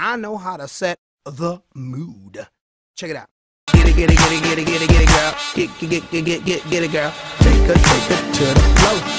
I know how to set the mood. Check it out. Get it, get it, get it, get it, get it, get it, girl. Get, get, get, get, get, get, get it, girl. Take her, take her to the floor.